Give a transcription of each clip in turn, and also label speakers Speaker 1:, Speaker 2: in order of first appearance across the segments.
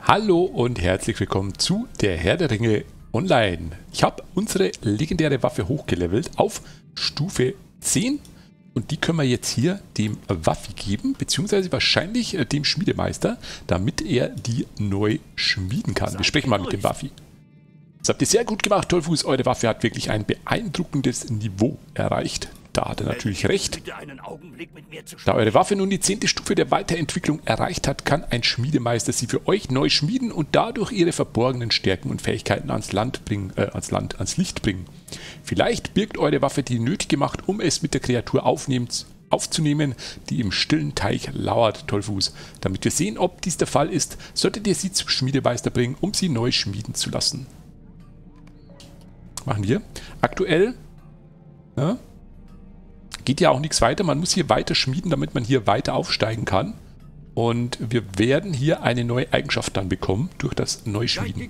Speaker 1: Hallo und herzlich willkommen zu der Herr der Ringe Online. Ich habe unsere legendäre Waffe hochgelevelt auf Stufe 10 und die können wir jetzt hier dem Waffi geben, beziehungsweise wahrscheinlich äh, dem Schmiedemeister, damit er die neu schmieden kann. Wir sprechen mal mit dem Waffi. Das habt ihr sehr gut gemacht, Tollfuß. Eure Waffe hat wirklich ein beeindruckendes Niveau erreicht. Da hat er natürlich recht. Da eure Waffe nun die zehnte Stufe der Weiterentwicklung erreicht hat, kann ein Schmiedemeister sie für euch neu schmieden und dadurch ihre verborgenen Stärken und Fähigkeiten ans Land bringen, äh, ans Land, ans Licht bringen. Vielleicht birgt eure Waffe die nötige Macht, um es mit der Kreatur aufzunehmen, die im stillen Teich lauert, Tollfuß. Damit wir sehen, ob dies der Fall ist, solltet ihr sie zum Schmiedemeister bringen, um sie neu schmieden zu lassen. Machen wir. Aktuell ja, geht ja auch nichts weiter. Man muss hier weiter schmieden, damit man hier weiter aufsteigen kann. Und wir werden hier eine neue Eigenschaft dann bekommen durch das Neuschmieden.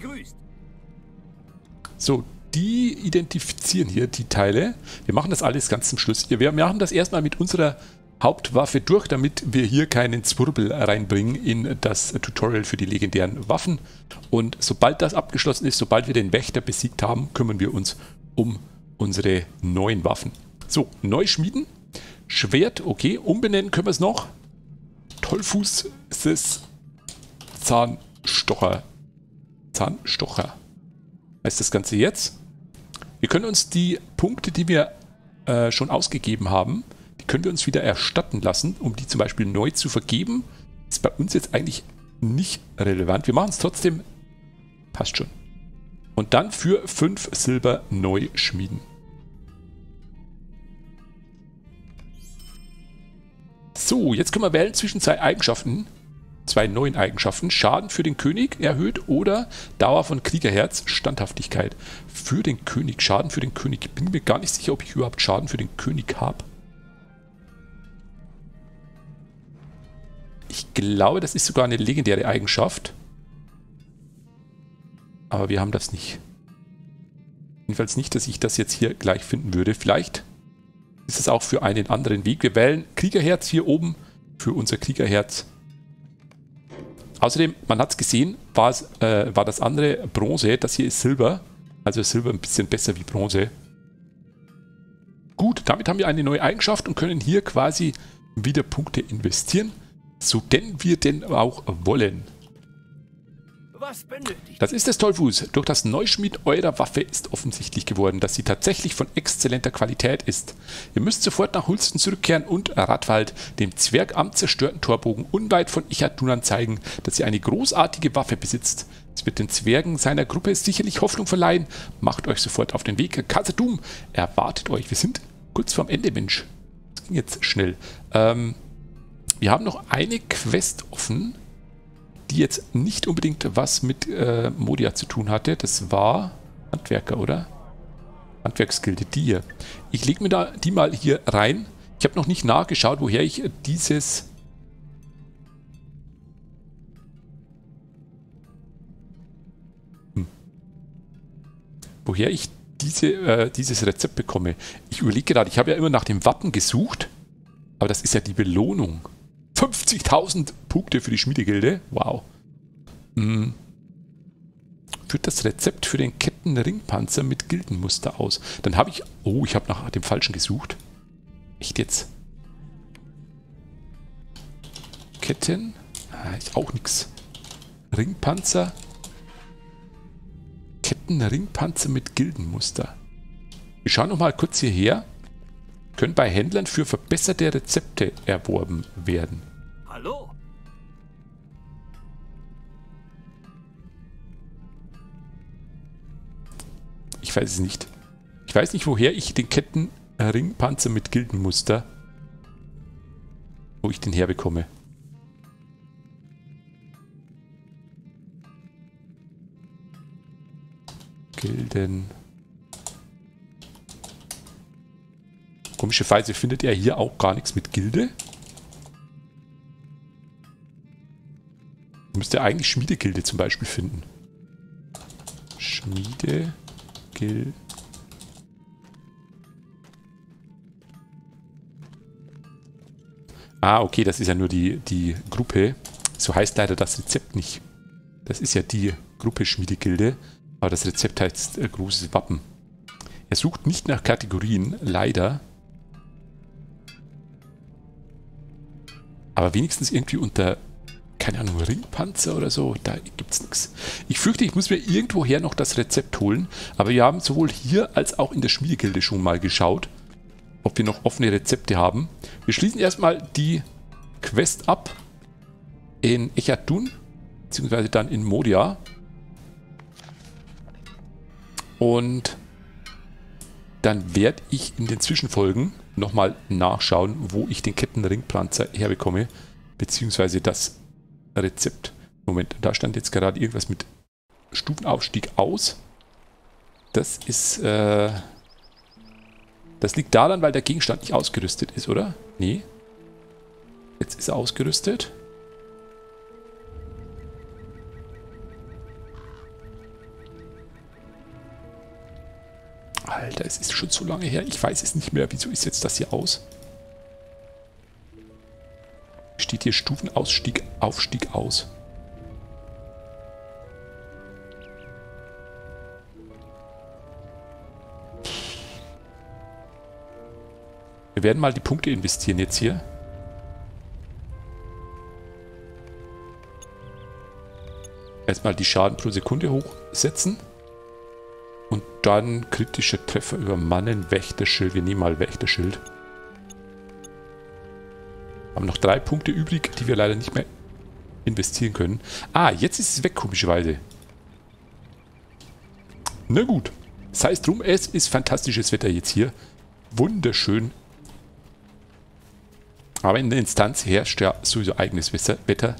Speaker 1: So, die identifizieren hier die Teile. Wir machen das alles ganz zum Schluss. Wir machen das erstmal mit unserer Hauptwaffe durch, damit wir hier keinen Zwirbel reinbringen in das Tutorial für die legendären Waffen. Und sobald das abgeschlossen ist, sobald wir den Wächter besiegt haben, kümmern wir uns um unsere neuen Waffen. So, neu schmieden. Schwert, okay. Umbenennen können wir es noch. Tollfuß ist es. Zahnstocher. Zahnstocher. Heißt das Ganze jetzt? Wir können uns die Punkte, die wir äh, schon ausgegeben haben, die können wir uns wieder erstatten lassen, um die zum Beispiel neu zu vergeben. Ist bei uns jetzt eigentlich nicht relevant. Wir machen es trotzdem. Passt schon. Und dann für 5 Silber neu schmieden. So, jetzt können wir wählen zwischen zwei Eigenschaften. Zwei neuen Eigenschaften. Schaden für den König erhöht oder Dauer von Kriegerherz, Standhaftigkeit. Für den König, Schaden für den König. Ich bin mir gar nicht sicher, ob ich überhaupt Schaden für den König habe. Ich glaube, das ist sogar eine legendäre Eigenschaft. Aber wir haben das nicht. Jedenfalls nicht, dass ich das jetzt hier gleich finden würde. Vielleicht ist es auch für einen anderen Weg. Wir wählen Kriegerherz hier oben für unser Kriegerherz. Außerdem, man hat es gesehen, war, äh, war das andere Bronze. Das hier ist Silber. Also Silber ein bisschen besser wie Bronze. Gut, damit haben wir eine neue Eigenschaft und können hier quasi wieder Punkte investieren, so denn wir denn auch wollen. Das ist es, Tollfuß. Durch das Neuschmied eurer Waffe ist offensichtlich geworden, dass sie tatsächlich von exzellenter Qualität ist. Ihr müsst sofort nach Hulsten zurückkehren und Radwald, dem Zwerg am zerstörten Torbogen unweit von Ichadunan zeigen, dass ihr eine großartige Waffe besitzt. Es wird den Zwergen seiner Gruppe sicherlich Hoffnung verleihen. Macht euch sofort auf den Weg. Kasadum erwartet euch. Wir sind kurz vorm Ende, Mensch. Das ging jetzt schnell. Ähm, wir haben noch eine Quest offen die jetzt nicht unbedingt was mit äh, Modia zu tun hatte. Das war Handwerker, oder? Handwerksgilde, die hier. Ich lege mir da die mal hier rein. Ich habe noch nicht nachgeschaut, woher ich dieses... Hm. Woher ich diese, äh, dieses Rezept bekomme. Ich überlege gerade, ich habe ja immer nach dem Wappen gesucht, aber das ist ja die Belohnung. 50.000 Punkte für die Schmiedegilde. Wow. Hm. Führt das Rezept für den Kettenringpanzer mit Gildenmuster aus. Dann habe ich... Oh, ich habe nach dem Falschen gesucht. Echt jetzt? Ketten? Ah, ist auch nichts. Ringpanzer. Kettenringpanzer mit Gildenmuster. Wir schauen nochmal kurz hierher. Können bei Händlern für verbesserte Rezepte erworben werden. Hallo? Ich weiß es nicht. Ich weiß nicht, woher ich den Kettenringpanzer mit Gildenmuster, wo ich den herbekomme. Gilden. Komischerweise findet er hier auch gar nichts mit Gilde. Müsste eigentlich Schmiedegilde zum Beispiel finden. Schmiede. Gil. Ah, okay, das ist ja nur die, die Gruppe. So heißt leider das Rezept nicht. Das ist ja die Gruppe Schmiedegilde. Aber das Rezept heißt äh, großes Wappen. Er sucht nicht nach Kategorien, leider. Aber wenigstens irgendwie unter, keine Ahnung, Ringpanzer oder so, da gibt es nichts. Ich fürchte, ich muss mir irgendwoher noch das Rezept holen. Aber wir haben sowohl hier als auch in der Schmiedegilde schon mal geschaut, ob wir noch offene Rezepte haben. Wir schließen erstmal die Quest ab in Echatun, beziehungsweise dann in Modia. Und dann werde ich in den Zwischenfolgen nochmal nachschauen, wo ich den Kettenringpanzer herbekomme, beziehungsweise das Rezept. Moment, da stand jetzt gerade irgendwas mit Stufenaufstieg aus. Das ist, äh, das liegt daran, weil der Gegenstand nicht ausgerüstet ist, oder? Nee. Jetzt ist er ausgerüstet. Alter, es ist schon so lange her. Ich weiß es nicht mehr. Wieso ist jetzt das hier aus? Steht hier Stufenausstieg, Aufstieg aus. Wir werden mal die Punkte investieren jetzt hier. Erstmal die Schaden pro Sekunde hochsetzen. Und dann kritische Treffer über Mannen, Wächterschild. Wir nehmen mal Wächterschild. Haben noch drei Punkte übrig, die wir leider nicht mehr investieren können. Ah, jetzt ist es weg, komischerweise. Na gut. Sei es drum, es ist fantastisches Wetter jetzt hier. Wunderschön. Aber in der Instanz herrscht ja sowieso eigenes Wetter.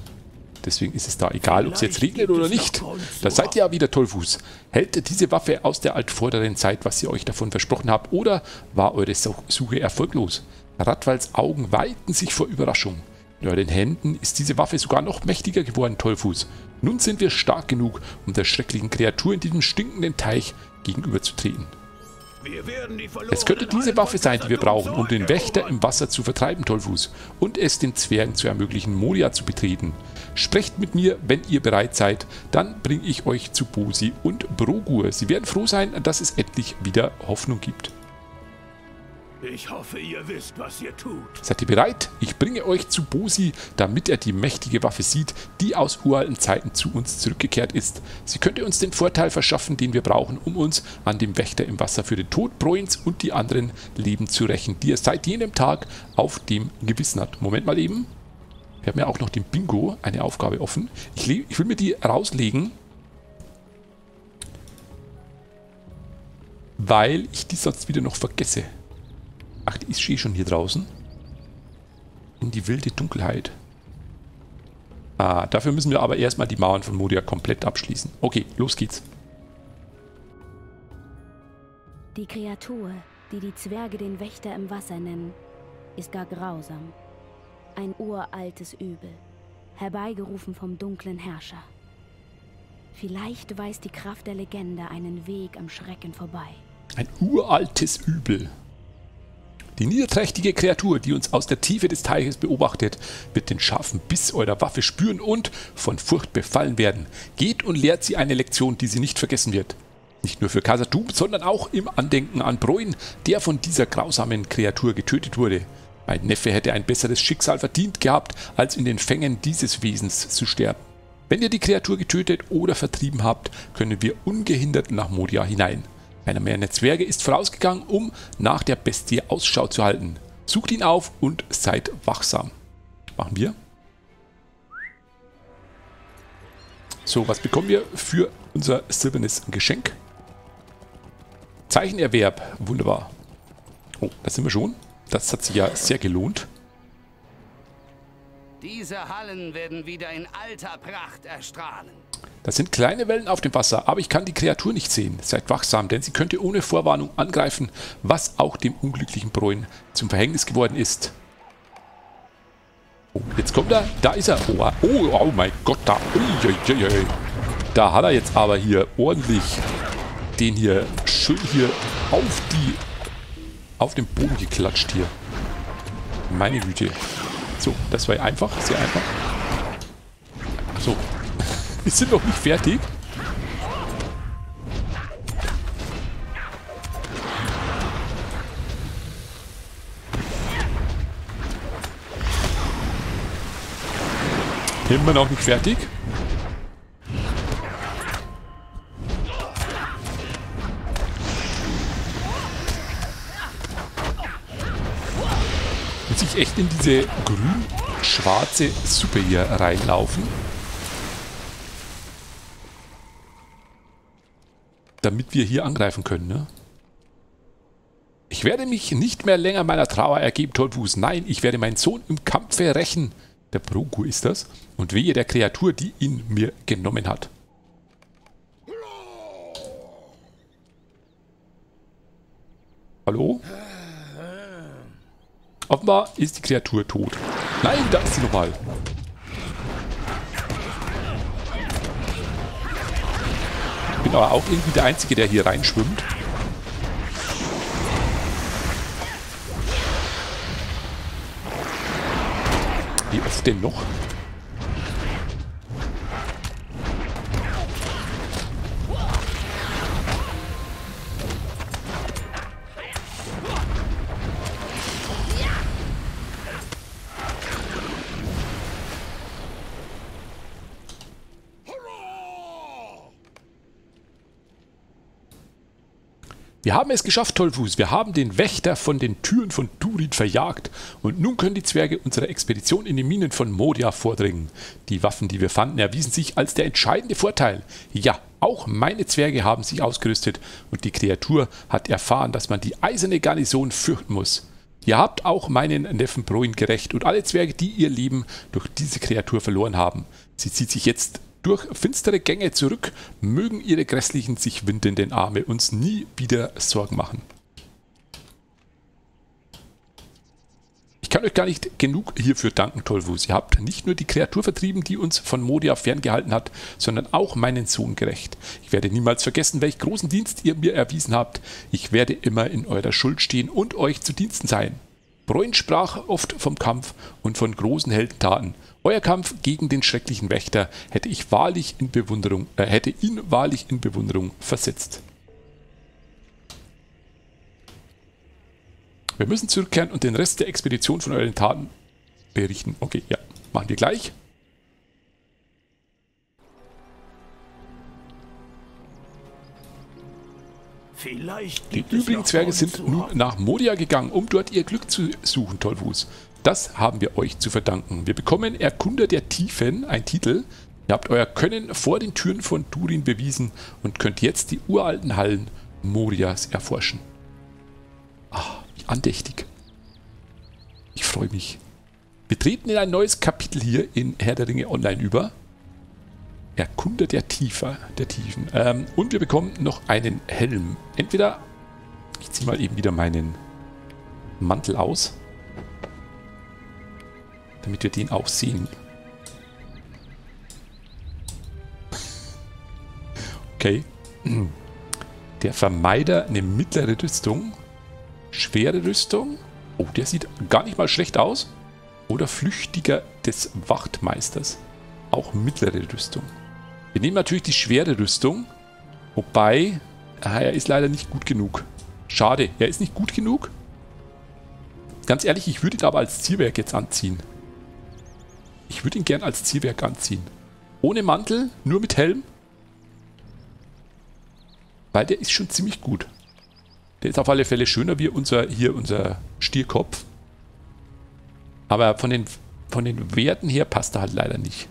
Speaker 1: Deswegen ist es da egal, ob es jetzt regnet oder nicht. Da seid ihr ja wieder Tollfuß. Hält diese Waffe aus der altvorderen Zeit, was ihr euch davon versprochen habt, oder war eure Suche erfolglos? Radwalds Augen weiten sich vor Überraschung. In euren Händen ist diese Waffe sogar noch mächtiger geworden, Tollfuß. Nun sind wir stark genug, um der schrecklichen Kreatur in diesem stinkenden Teich gegenüberzutreten. Es könnte diese Waffe sein, die wir brauchen, um den Wächter im Wasser zu vertreiben, Tollfuß, und es den Zwergen zu ermöglichen, Moria zu betreten. Sprecht mit mir, wenn ihr bereit seid, dann bringe ich euch zu Bosi und Brogur. Sie werden froh sein, dass es endlich wieder Hoffnung gibt.
Speaker 2: Ich hoffe, ihr wisst, was ihr tut.
Speaker 1: Seid ihr bereit? Ich bringe euch zu Bosi, damit er die mächtige Waffe sieht, die aus uralten Zeiten zu uns zurückgekehrt ist. Sie könnte uns den Vorteil verschaffen, den wir brauchen, um uns an dem Wächter im Wasser für den Tod Broins und die anderen Leben zu rächen, die er seit jenem Tag auf dem Gewissen hat. Moment mal eben. Wir haben ja auch noch den Bingo, eine Aufgabe offen. Ich, ich will mir die rauslegen, weil ich die sonst wieder noch vergesse. Ach, ist eh schon hier draußen. In die wilde Dunkelheit. Ah, dafür müssen wir aber erstmal die Mauern von Modia komplett abschließen. Okay, los geht's.
Speaker 3: Die Kreatur, die die Zwerge den Wächter im Wasser nennen, ist gar grausam. Ein uraltes Übel, herbeigerufen vom dunklen Herrscher. Vielleicht weist die Kraft der Legende einen Weg am Schrecken vorbei.
Speaker 1: Ein uraltes Übel. Die niederträchtige Kreatur, die uns aus der Tiefe des Teiches beobachtet, wird den scharfen Biss eurer Waffe spüren und von Furcht befallen werden. Geht und lehrt sie eine Lektion, die sie nicht vergessen wird. Nicht nur für Kasatum, sondern auch im Andenken an Broin, der von dieser grausamen Kreatur getötet wurde. Mein Neffe hätte ein besseres Schicksal verdient gehabt, als in den Fängen dieses Wesens zu sterben. Wenn ihr die Kreatur getötet oder vertrieben habt, können wir ungehindert nach Modia hinein. Einer meiner Zwerge ist vorausgegangen, um nach der Bestie Ausschau zu halten. Sucht ihn auf und seid wachsam. Machen wir. So, was bekommen wir für unser silbernes Geschenk? Zeichenerwerb. Wunderbar. Oh, da sind wir schon. Das hat sich ja sehr gelohnt.
Speaker 2: Diese Hallen werden wieder in alter Pracht erstrahlen.
Speaker 1: Das sind kleine Wellen auf dem Wasser, aber ich kann die Kreatur nicht sehen. Seid wachsam, denn sie könnte ohne Vorwarnung angreifen, was auch dem unglücklichen Bräun zum Verhängnis geworden ist. Oh, jetzt kommt er. Da ist er. Oh, oh, oh mein Gott, da. Uiuiui. Da hat er jetzt aber hier ordentlich den hier schön hier auf die auf den Boden geklatscht hier. Meine Güte. So, das war einfach, sehr einfach. So. Wir sind noch nicht fertig. Immer noch nicht fertig. Muss ich echt in diese grün-schwarze Suppe hier reinlaufen? Damit wir hier angreifen können, ne? Ich werde mich nicht mehr länger meiner Trauer ergeben, Tollfuß. Nein, ich werde meinen Sohn im Kampfe rächen. Der Brogu ist das. Und wehe der Kreatur, die ihn mir genommen hat. Hallo? Offenbar ist die Kreatur tot. Nein, da ist sie nochmal. Ich bin aber auch irgendwie der Einzige, der hier reinschwimmt. Wie oft denn noch? Wir haben es geschafft, Tollfuß. Wir haben den Wächter von den Türen von Turin verjagt. Und nun können die Zwerge unserer Expedition in die Minen von Modia vordringen. Die Waffen, die wir fanden, erwiesen sich als der entscheidende Vorteil. Ja, auch meine Zwerge haben sich ausgerüstet und die Kreatur hat erfahren, dass man die eiserne Garnison fürchten muss. Ihr habt auch meinen Neffen Broin gerecht und alle Zwerge, die ihr Leben durch diese Kreatur verloren haben. Sie zieht sich jetzt durch finstere Gänge zurück, mögen ihre grässlichen, sich windenden Arme uns nie wieder Sorgen machen. Ich kann euch gar nicht genug hierfür danken, Tollwus. Ihr habt nicht nur die Kreatur vertrieben, die uns von Modia ferngehalten hat, sondern auch meinen Sohn gerecht. Ich werde niemals vergessen, welch großen Dienst ihr mir erwiesen habt. Ich werde immer in eurer Schuld stehen und euch zu Diensten sein. Bräun sprach oft vom Kampf und von großen Heldentaten. Euer Kampf gegen den schrecklichen Wächter hätte ich wahrlich in Bewunderung, äh, hätte ihn wahrlich in Bewunderung versetzt. Wir müssen zurückkehren und den Rest der Expedition von euren Taten berichten. Okay, ja, machen wir gleich.
Speaker 4: Vielleicht
Speaker 1: Die übrigen Zwerge sind nun nach Modia gegangen, um dort ihr Glück zu suchen, Tollwus. Das haben wir euch zu verdanken. Wir bekommen Erkunder der Tiefen, ein Titel. Ihr habt euer Können vor den Türen von Turin bewiesen und könnt jetzt die uralten Hallen Morias erforschen. Ah, wie andächtig. Ich freue mich. Wir treten in ein neues Kapitel hier in Herr der Ringe Online über. Erkunder der Tiefer, der Tiefen. Ähm, und wir bekommen noch einen Helm. Entweder, ich ziehe mal eben wieder meinen Mantel aus, damit wir den auch sehen. Okay. Der Vermeider eine mittlere Rüstung. Schwere Rüstung. Oh, der sieht gar nicht mal schlecht aus. Oder Flüchtiger des Wachtmeisters. Auch mittlere Rüstung. Wir nehmen natürlich die schwere Rüstung. Wobei, ah, er ist leider nicht gut genug. Schade, er ist nicht gut genug. Ganz ehrlich, ich würde ihn aber als Zielwerk jetzt anziehen. Ich würde ihn gern als Zielwerk anziehen. Ohne Mantel, nur mit Helm. Weil der ist schon ziemlich gut. Der ist auf alle Fälle schöner wie unser hier unser Stierkopf. Aber von den, von den Werten her passt er halt leider nicht.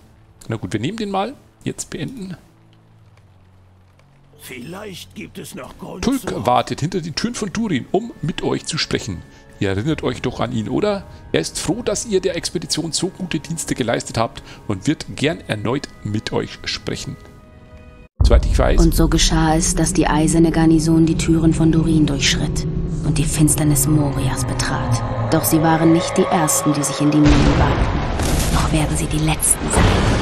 Speaker 1: Na gut, wir nehmen den mal. Jetzt beenden.
Speaker 4: Vielleicht gibt es noch Grund
Speaker 1: Tulk wartet hinter den Türen von Turin, um mit euch zu sprechen. Ihr erinnert euch doch an ihn, oder? Er ist froh, dass ihr der Expedition so gute Dienste geleistet habt und wird gern erneut mit euch sprechen. Soweit ich weiß.
Speaker 3: Und so geschah es, dass die eiserne Garnison die Türen von Durin durchschritt und die Finsternis Morias betrat. Doch sie waren nicht die Ersten, die sich in die Minen wagten. Noch werden sie die Letzten sein.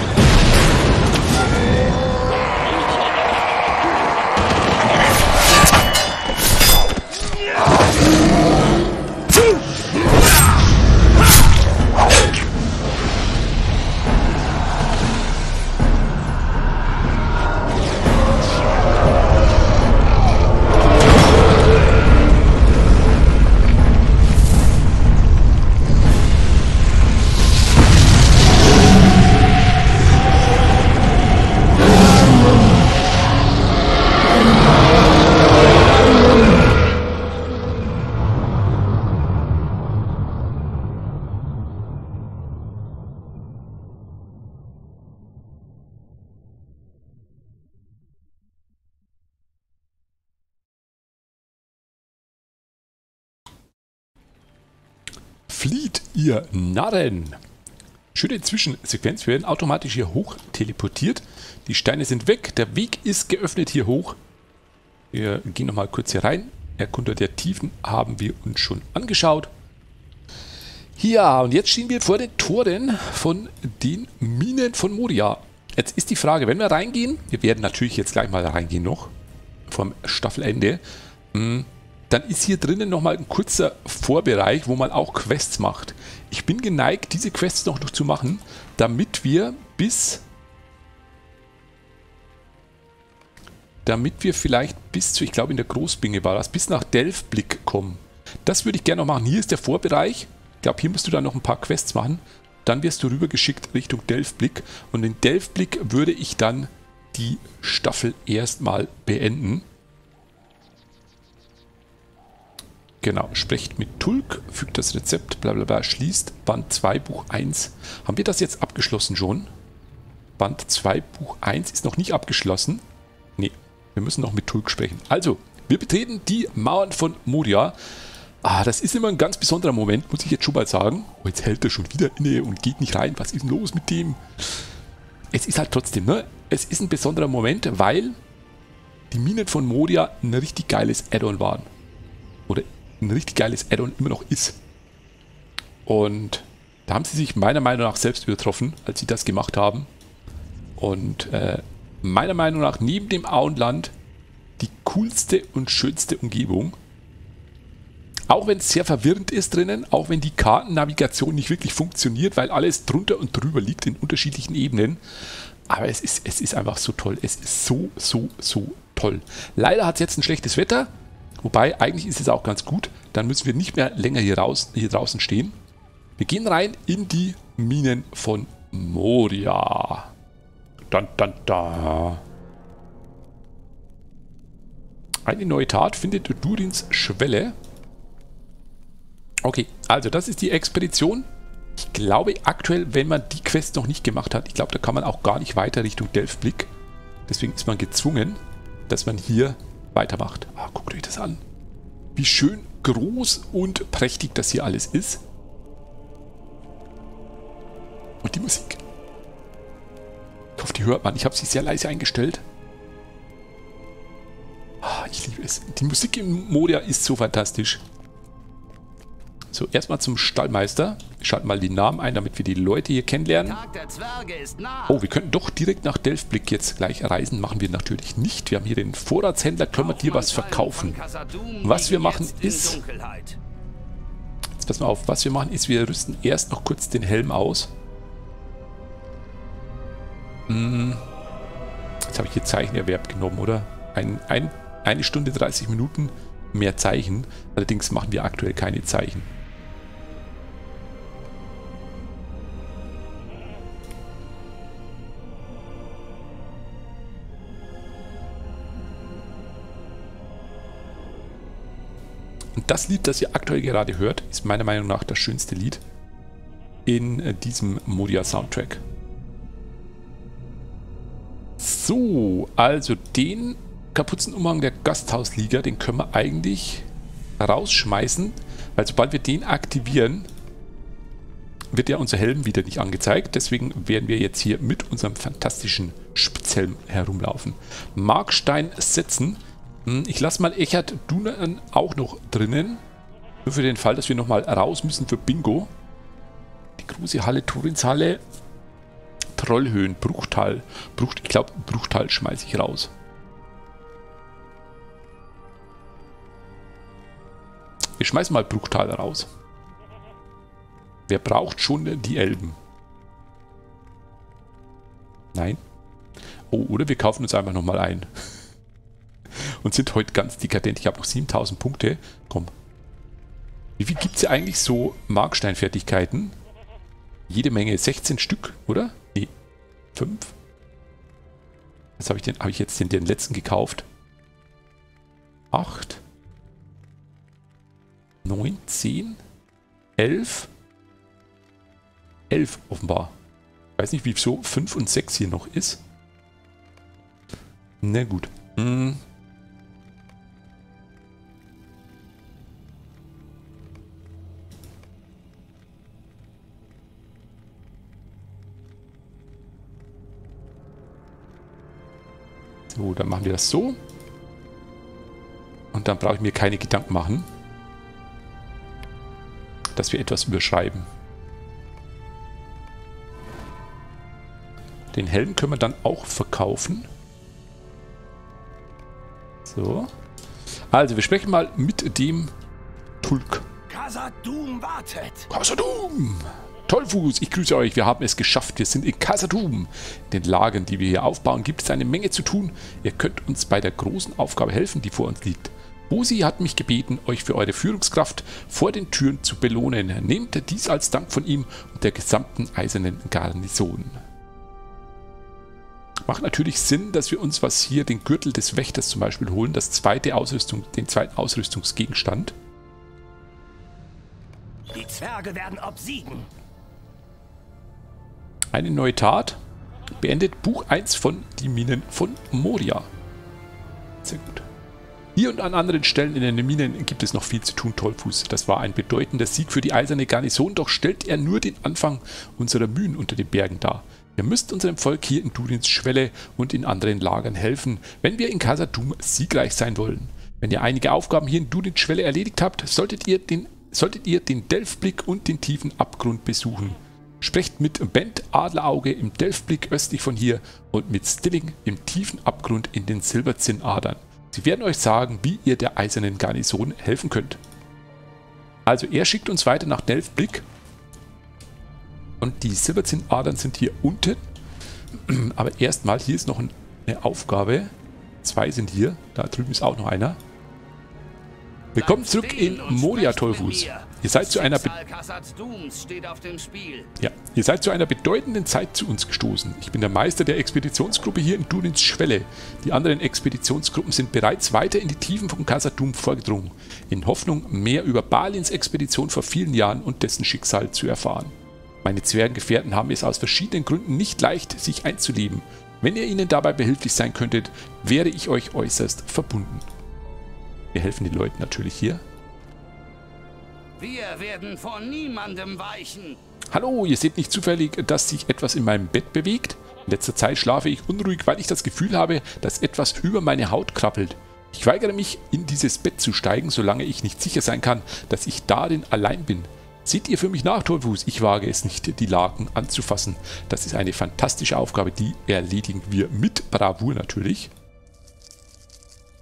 Speaker 1: Ihr Narren! Schöne Zwischensequenz. Wir werden automatisch hier hoch teleportiert. Die Steine sind weg. Der Weg ist geöffnet hier hoch. Wir gehen nochmal kurz hier rein. Erkunder der Tiefen haben wir uns schon angeschaut. Ja, und jetzt stehen wir vor den Toren von den Minen von Moria. Jetzt ist die Frage, wenn wir reingehen, wir werden natürlich jetzt gleich mal reingehen noch, vom Staffelende, hm, dann ist hier drinnen nochmal ein kurzer Vorbereich, wo man auch Quests macht. Ich bin geneigt, diese Quests noch zu machen, damit wir bis... Damit wir vielleicht bis zu, ich glaube in der Großbinge war das, bis nach Delfblick kommen. Das würde ich gerne noch machen. Hier ist der Vorbereich. Ich glaube, hier musst du dann noch ein paar Quests machen. Dann wirst du rübergeschickt Richtung Delfblick. Und in Delfblick würde ich dann die Staffel erstmal beenden. Genau, sprecht mit Tulk, fügt das Rezept, bla bla bla, schließt Band 2, Buch 1. Haben wir das jetzt abgeschlossen schon? Band 2, Buch 1 ist noch nicht abgeschlossen. Nee, wir müssen noch mit Tulk sprechen. Also, wir betreten die Mauern von Moria. Ah, das ist immer ein ganz besonderer Moment, muss ich jetzt schon mal sagen. Oh, jetzt hält er schon wieder inne und geht nicht rein. Was ist denn los mit dem? Es ist halt trotzdem, ne? Es ist ein besonderer Moment, weil die Minen von Moria ein richtig geiles Add-on waren. Oder ein richtig geiles Add-on immer noch ist. Und da haben sie sich meiner Meinung nach selbst übertroffen, als sie das gemacht haben. Und äh, meiner Meinung nach neben dem Auenland die coolste und schönste Umgebung. Auch wenn es sehr verwirrend ist drinnen, auch wenn die Kartennavigation nicht wirklich funktioniert, weil alles drunter und drüber liegt in unterschiedlichen Ebenen. Aber es ist, es ist einfach so toll. Es ist so, so, so toll. Leider hat es jetzt ein schlechtes Wetter. Wobei, eigentlich ist es auch ganz gut. Dann müssen wir nicht mehr länger hier, raus, hier draußen stehen. Wir gehen rein in die Minen von Moria. Dann, dann, da. Eine neue Tat findet Durins Schwelle. Okay, also das ist die Expedition. Ich glaube aktuell, wenn man die Quest noch nicht gemacht hat, ich glaube, da kann man auch gar nicht weiter Richtung Delftblick. Deswegen ist man gezwungen, dass man hier weitermacht. Ah, guckt euch das an. Wie schön groß und prächtig das hier alles ist. Und die Musik. Ich hoffe, die hört man. Ich habe sie sehr leise eingestellt. Ah, ich liebe es. Die Musik in Modia ist so fantastisch. So, erstmal zum Stallmeister. Ich schalte mal die Namen ein, damit wir die Leute hier kennenlernen. Oh, wir könnten doch direkt nach Delftblick jetzt gleich reisen. Machen wir natürlich nicht. Wir haben hier den Vorratshändler. Können wir dir was verkaufen? Was wir machen ist... Jetzt pass mal auf. Was wir machen ist, wir rüsten erst noch kurz den Helm aus. Hm. Jetzt habe ich hier Zeichenerwerb genommen, oder? Ein, ein, eine Stunde 30 Minuten mehr Zeichen. Allerdings machen wir aktuell keine Zeichen. Und das Lied, das ihr aktuell gerade hört, ist meiner Meinung nach das schönste Lied in äh, diesem Modia-Soundtrack. So, also den Kapuzenumhang der Gasthausliga, den können wir eigentlich rausschmeißen, weil sobald wir den aktivieren, wird ja unser Helm wieder nicht angezeigt. Deswegen werden wir jetzt hier mit unserem fantastischen Spitzhelm herumlaufen. Markstein setzen. Hm, ich lasse mal Echert Dunan auch noch drinnen. Nur für den Fall, dass wir nochmal raus müssen für Bingo. Die große Halle, Turinshalle. Trollhöhen, Bruchtal. Bruch, ich glaube, Bruchtal schmeiße ich raus. Wir schmeißen mal Bruchtal raus. Wer braucht schon die Elben? Nein? Oh, oder wir kaufen uns einfach nochmal ein und sind heute ganz dekadent. Ich habe noch 7000 Punkte. Komm. Wie viel gibt es eigentlich so Marksteinfertigkeiten? Jede Menge, 16 Stück, oder? Nee, 5. Was habe ich denn? Habe ich jetzt den, den letzten gekauft? 8. 9, 10, 11. 11 offenbar. Ich weiß nicht, wie so 5 und 6 hier noch ist. Na gut. Hm. So, dann machen wir das so. Und dann brauche ich mir keine Gedanken machen, dass wir etwas überschreiben. Den Helm können wir dann auch verkaufen. So. Also, wir sprechen mal mit dem Tulk.
Speaker 4: Kasadum wartet.
Speaker 1: Kasadum! Tollfuß, ich grüße euch. Wir haben es geschafft. Wir sind in. In den Lagern, die wir hier aufbauen, gibt es eine Menge zu tun. Ihr könnt uns bei der großen Aufgabe helfen, die vor uns liegt. Bosi hat mich gebeten, euch für eure Führungskraft vor den Türen zu belohnen. Nehmt dies als Dank von ihm und der gesamten eisernen Garnison. Macht natürlich Sinn, dass wir uns was hier, den Gürtel des Wächters zum Beispiel holen, das zweite Ausrüstung, den zweiten Ausrüstungsgegenstand.
Speaker 4: Die Zwerge werden obsiegen.
Speaker 1: Eine neue Tat. Beendet Buch 1 von Die Minen von Moria. Sehr gut. Hier und an anderen Stellen in den Minen gibt es noch viel zu tun, Tollfuß. Das war ein bedeutender Sieg für die eiserne Garnison, doch stellt er nur den Anfang unserer Mühen unter den Bergen dar. Ihr müsst unserem Volk hier in Durins Schwelle und in anderen Lagern helfen, wenn wir in Casadum siegreich sein wollen. Wenn ihr einige Aufgaben hier in Durins Schwelle erledigt habt, solltet ihr den, solltet ihr den Delfblick und den tiefen Abgrund besuchen. Sprecht mit Bent Adlerauge im Delfblick östlich von hier und mit Stilling im tiefen Abgrund in den Silberzinnadern. Sie werden euch sagen, wie ihr der eisernen Garnison helfen könnt. Also er schickt uns weiter nach Delfblick und die Silberzinnadern sind hier unten. Aber erstmal, hier ist noch eine Aufgabe. Zwei sind hier. Da drüben ist auch noch einer. Willkommen zurück in Moria, Tollfuß. Ihr seid zu einer ja, ihr seid zu einer bedeutenden Zeit zu uns gestoßen. Ich bin der Meister der Expeditionsgruppe hier in Durins Schwelle. Die anderen Expeditionsgruppen sind bereits weiter in die Tiefen von Casadum vorgedrungen, in Hoffnung, mehr über Balins Expedition vor vielen Jahren und dessen Schicksal zu erfahren. Meine Zwergengefährten haben es aus verschiedenen Gründen nicht leicht, sich einzuleben. Wenn ihr ihnen dabei behilflich sein könntet, wäre ich euch äußerst verbunden. Wir helfen den Leuten natürlich hier.
Speaker 2: Wir werden vor niemandem weichen.
Speaker 1: Hallo, ihr seht nicht zufällig, dass sich etwas in meinem Bett bewegt? In letzter Zeit schlafe ich unruhig, weil ich das Gefühl habe, dass etwas über meine Haut krabbelt. Ich weigere mich, in dieses Bett zu steigen, solange ich nicht sicher sein kann, dass ich darin allein bin. Seht ihr für mich nach, Tollfuß? Ich wage es nicht, die Laken anzufassen. Das ist eine fantastische Aufgabe, die erledigen wir mit Bravour natürlich.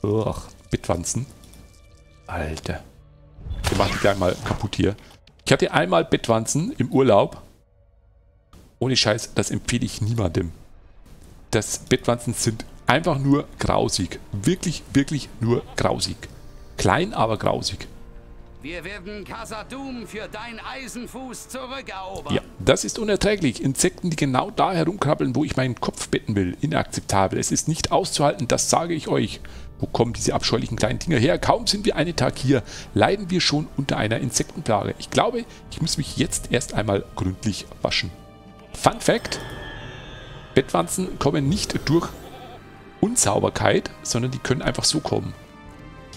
Speaker 1: Ugh, Bettwanzen. Alter. Wir machen die gleich mal kaputt hier. Ich hatte einmal Bettwanzen im Urlaub. Ohne Scheiß, das empfehle ich niemandem. Das Bettwanzen sind einfach nur grausig. Wirklich, wirklich nur grausig. Klein, aber grausig.
Speaker 2: Wir werden Casadum für dein Eisenfuß zurückerobern.
Speaker 1: Ja, das ist unerträglich. Insekten, die genau da herumkrabbeln, wo ich meinen Kopf betten will. Inakzeptabel. Es ist nicht auszuhalten, das sage ich euch. Wo kommen diese abscheulichen kleinen Dinger her? Kaum sind wir einen Tag hier, leiden wir schon unter einer Insektenplage. Ich glaube, ich muss mich jetzt erst einmal gründlich waschen. Fun Fact: Bettwanzen kommen nicht durch Unsauberkeit, sondern die können einfach so kommen.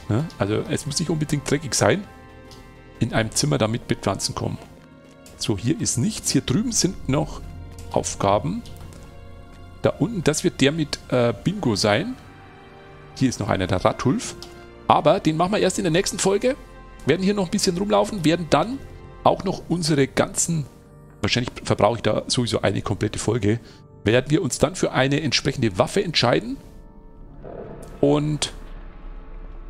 Speaker 1: Ja, also es muss nicht unbedingt dreckig sein in einem Zimmer damit Bettpflanzen kommen. So, hier ist nichts. Hier drüben sind noch Aufgaben. Da unten, das wird der mit äh, Bingo sein. Hier ist noch einer, der Radulf. Aber den machen wir erst in der nächsten Folge. Werden hier noch ein bisschen rumlaufen, werden dann auch noch unsere ganzen, wahrscheinlich verbrauche ich da sowieso eine komplette Folge, werden wir uns dann für eine entsprechende Waffe entscheiden. Und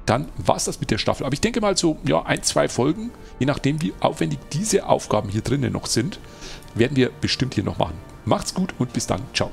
Speaker 1: dann war es das mit der Staffel. Aber ich denke mal so, ja, ein, zwei Folgen, je nachdem, wie aufwendig diese Aufgaben hier drinnen noch sind, werden wir bestimmt hier noch machen. Macht's gut und bis dann. Ciao.